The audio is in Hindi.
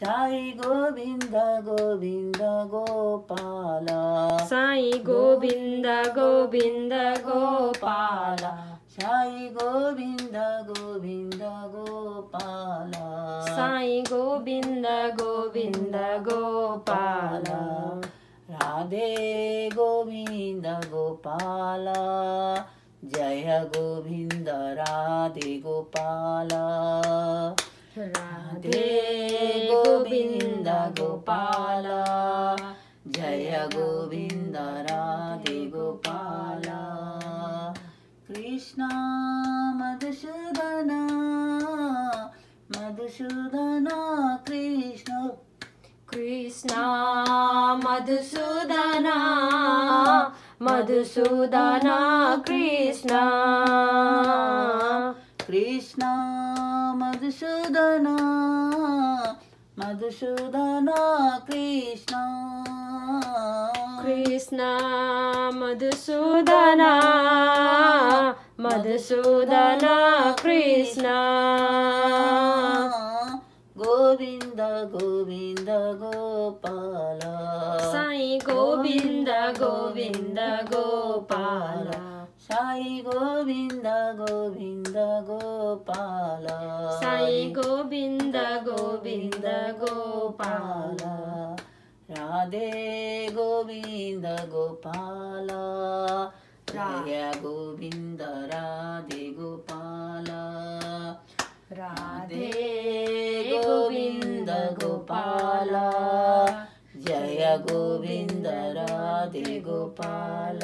साई गोविन्द गोविन्द गोपाल। साई गोविन्द गोविन्द गोपाल। साई गोविन्द गोविन्द गोपाल। साई गोविन्द गोविन्द गोपाल। राधे गोविन्द गोपाल। जय गोविन्द राधे गोपाल। राधे गोविन्द गोपाल जय गोविन्द राधे गोपाल कृष्ण मधुसूदन मधुसूदन कृष्ण कृष्ण मधुसूदन मधुसूदन कृष्ण कृष्ण मधुसूदन मधुसूदन कृष्ण कृष्ण मधुसूदन मधुसूदन कृष्ण गोविन्द गोविन्द गोपाल साई गोविन्द गोविन्द गोपाल साई गोविन्द गोविन्द गोपाल। साई गोविन्द गोविन्द गोपाल। राधे गोविन्द गोपाल। जय गोविन्द राधे गोपाल। राधे गोविन्द गोपाल। जय गोविन्द राधे गोपाल।